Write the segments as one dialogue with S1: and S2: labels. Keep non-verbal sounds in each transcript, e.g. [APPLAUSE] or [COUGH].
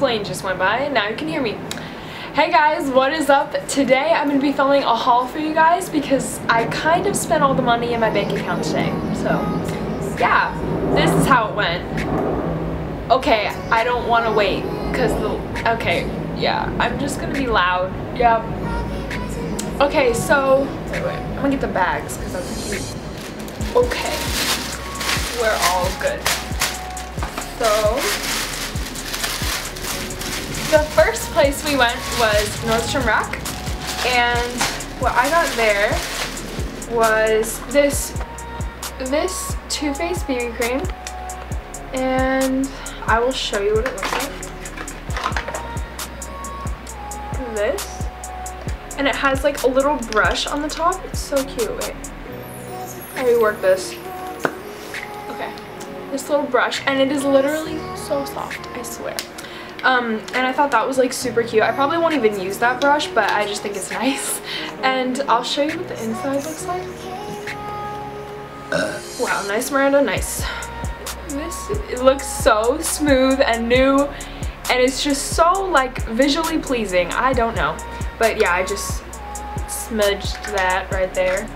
S1: plane just went by and now you can hear me. Hey guys, what is up? Today I'm going to be filming a haul for you guys because I kind of spent all the money in my bank account today. So, yeah, this is how it went. Okay, I don't want to wait because the, okay, yeah, I'm just going to be loud. Yep. Okay, so, I'm going to get the bags because that's cute. Okay, we're all good. So, the first place we went was Nordstrom Rack and what I got there was this this Too Faced BB cream and I will show you what it looks like. This and it has like a little brush on the top. It's so cute. Wait. Do you work this? Okay. This little brush and it is literally so soft, I swear. Um, and I thought that was like super cute. I probably won't even use that brush, but I just think it's nice. And I'll show you what the inside looks like. Wow, nice Miranda, nice. This, it looks so smooth and new and it's just so like visually pleasing. I don't know. But yeah, I just smudged that right there.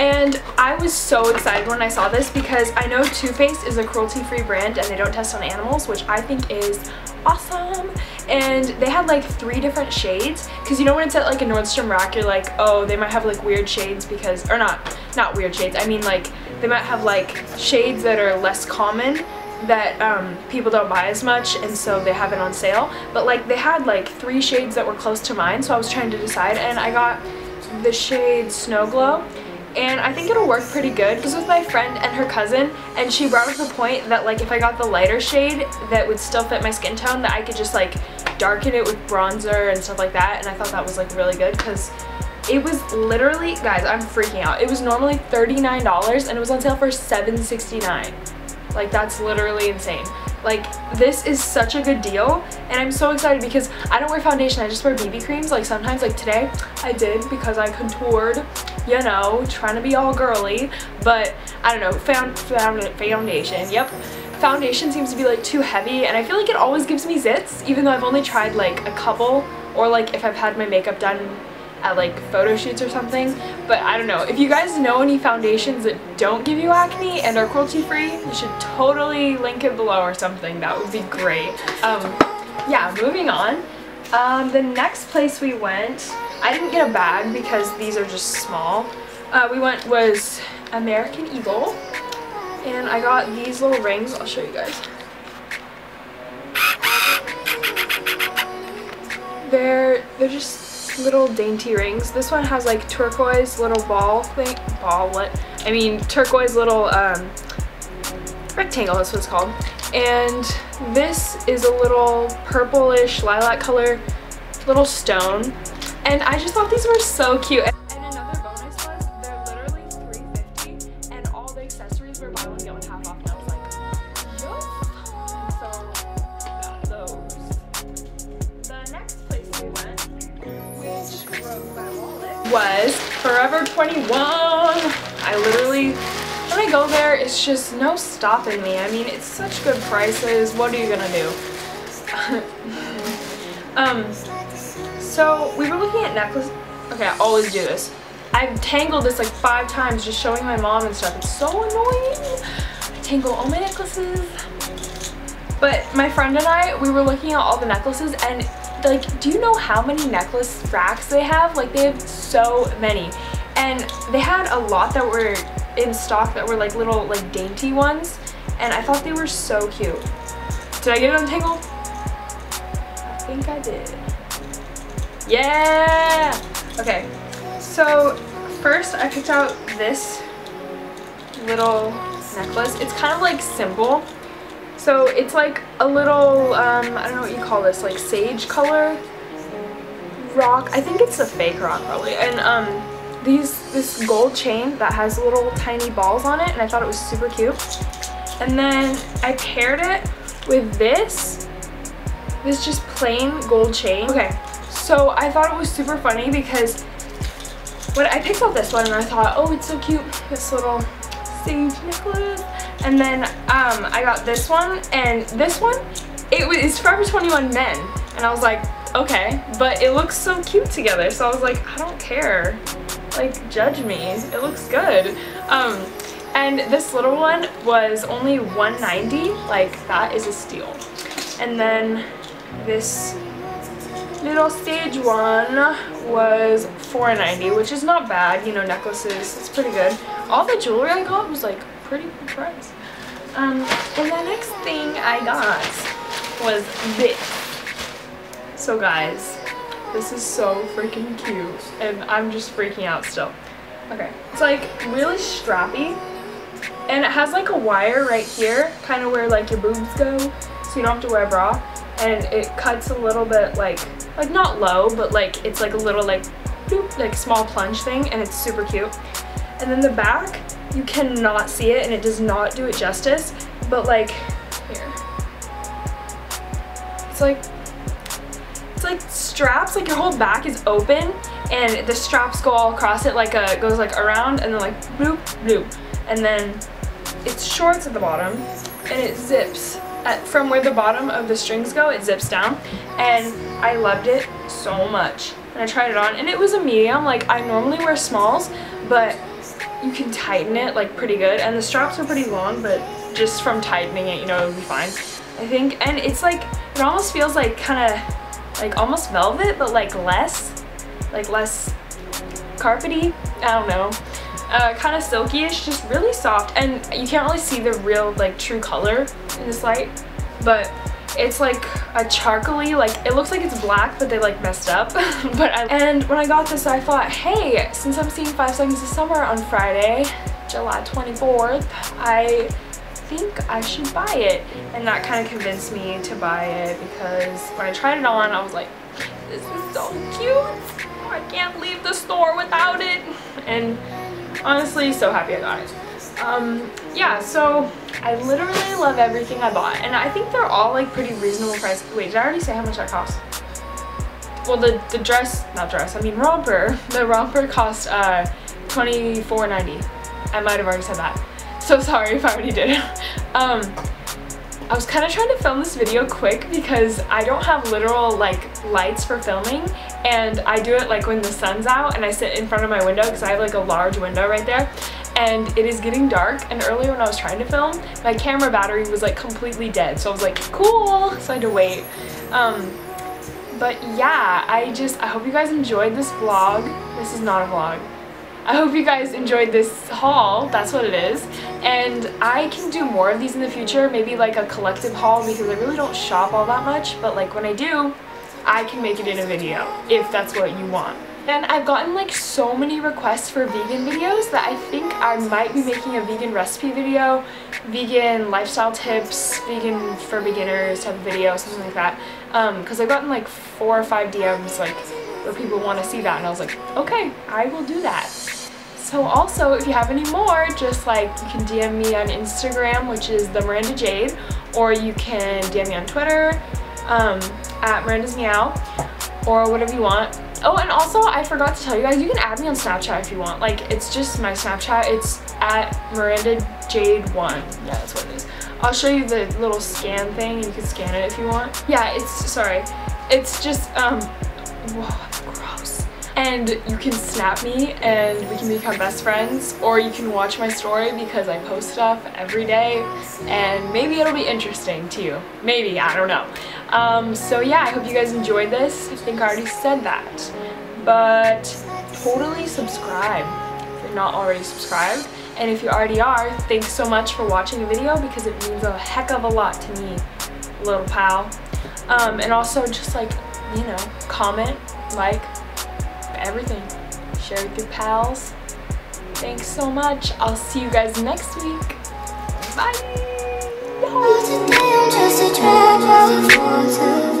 S1: And I was so excited when I saw this because I know Too Faced is a cruelty-free brand and they don't test on animals, which I think is awesome. And they had like three different shades. Because you know when it's at like a Nordstrom rack you're like oh they might have like weird shades because or not not weird shades I mean like they might have like shades that are less common that um, people don't buy as much and so they have it on sale. But like they had like three shades that were close to mine so I was trying to decide and I got the shade Snow Glow and I think it'll work pretty good. This was my friend and her cousin and she brought up the point that like if I got the lighter shade that would still fit my skin tone that I could just like darken it with bronzer and stuff like that and I thought that was like really good because it was literally, guys, I'm freaking out. It was normally $39 and it was on sale for $7.69. Like that's literally insane. Like this is such a good deal and I'm so excited because I don't wear foundation, I just wear BB creams. Like sometimes like today I did because I contoured you know, trying to be all girly, but I don't know, found, found foundation, yep. Foundation seems to be like too heavy and I feel like it always gives me zits even though I've only tried like a couple or like if I've had my makeup done at like photo shoots or something but I don't know if you guys know any foundations that don't give you acne and are cruelty free you should totally link it below or something that would be great um yeah moving on um the next place we went I didn't get a bag because these are just small. Uh, we went was American Eagle and I got these little rings. I'll show you guys. They're, they're just little dainty rings. This one has like turquoise little ball thing. Ball, what? I mean turquoise little um, rectangle, that's what it's called. And this is a little purplish lilac color little stone and I just thought these were so cute. Was Forever 21. I literally when I go there, it's just no stopping me. I mean, it's such good prices. What are you gonna do? [LAUGHS] um, so we were looking at necklaces. Okay, I always do this. I've tangled this like five times just showing my mom and stuff. It's so annoying. I tangle all my necklaces. But my friend and I, we were looking at all the necklaces and like, do you know how many necklace racks they have? Like they have so many. And they had a lot that were in stock that were like little like dainty ones. And I thought they were so cute. Did I get it untangled? I think I did. Yeah! Okay, so first I picked out this little necklace. It's kind of like simple. So it's like a little, um, I don't know what you call this, like sage color rock. I think it's a fake rock probably. And um, these this gold chain that has little tiny balls on it and I thought it was super cute. And then I paired it with this, this just plain gold chain. Okay, so I thought it was super funny because when I picked out this one and I thought, oh, it's so cute, this little sage necklace. And then um, I got this one, and this one it was Forever 21 men. And I was like, okay. But it looks so cute together. So I was like, I don't care. Like, judge me. It looks good. Um, and this little one was only 190 Like, that is a steal. And then this little stage one was 490 which is not bad. You know, necklaces, it's pretty good. All the jewelry I got was like pretty good price. Um, and the next thing I got was this. So guys, this is so freaking cute and I'm just freaking out still. Okay, it's like really strappy and it has like a wire right here, kind of where like your boobs go, so you don't have to wear a bra. And it cuts a little bit like, like not low, but like it's like a little like, boop, like small plunge thing and it's super cute. And then the back, you cannot see it and it does not do it justice, but like, here. It's like, it's like straps, like your whole back is open and the straps go all across it like a, goes like around and then like bloop, bloop. And then it's shorts at the bottom and it zips at, from where the bottom of the strings go, it zips down. And I loved it so much. And I tried it on and it was a medium. Like I normally wear smalls, but you can tighten it like pretty good. And the straps are pretty long but just from tightening it you know it'll be fine I think. And it's like it almost feels like kind of like almost velvet but like less like less carpety I don't know. Uh, kind of silky-ish just really soft. And you can't really see the real like true color in this light but it's like a charcoaly, like it looks like it's black, but they like messed up. [LAUGHS] but I, and when I got this, I thought, hey, since I'm seeing Five Seconds of Summer on Friday, July 24th, I think I should buy it. And that kind of convinced me to buy it because when I tried it on, I was like, this is so cute. I can't leave the store without it. And honestly, so happy I got it. Um, yeah, so I literally love everything I bought. And I think they're all like pretty reasonable price. Wait, did I already say how much that cost? Well, the, the dress, not dress, I mean romper. [LAUGHS] The romper cost uh, $24.90. I might have already said that. So [LAUGHS] sorry if I already did. [LAUGHS] um, I was kind of trying to film this video quick because I don't have literal like lights for filming and I do it like when the sun's out and I sit in front of my window because I have like a large window right there and it is getting dark and earlier when I was trying to film my camera battery was like completely dead so I was like cool so I had to wait. Um, but yeah I just I hope you guys enjoyed this vlog. This is not a vlog. I hope you guys enjoyed this haul that's what it is. And I can do more of these in the future maybe like a collective haul because I really don't shop all that much but like when I do I can make it in a video if that's what you want and I've gotten like so many requests for vegan videos that I think I might be making a vegan recipe video, vegan lifestyle tips, vegan for beginners type of video, something like that. Because um, I've gotten like four or five DMs like where people want to see that and I was like, okay, I will do that. So also, if you have any more, just like you can DM me on Instagram, which is the Miranda Jade, or you can DM me on Twitter um, at Miranda's Meow, or whatever you want. Oh, and also I forgot to tell you guys, you can add me on Snapchat if you want. Like, it's just my Snapchat. It's at Miranda Jade 1. Yeah, that's what it is. I'll show you the little scan thing. You can scan it if you want. Yeah, it's, sorry. It's just, um, whoa, gross. And you can snap me and we can become best friends. Or you can watch my story because I post stuff every day. And maybe it'll be interesting to you. Maybe, I don't know. Um, so yeah, I hope you guys enjoyed this. I think I already said that. But totally subscribe if you're not already subscribed. And if you already are, thanks so much for watching the video because it means a heck of a lot to me, little pal. Um, and also just like, you know, comment, like, everything. Share with your pals. Thanks so much. I'll see you guys next week. Bye! Just a treasure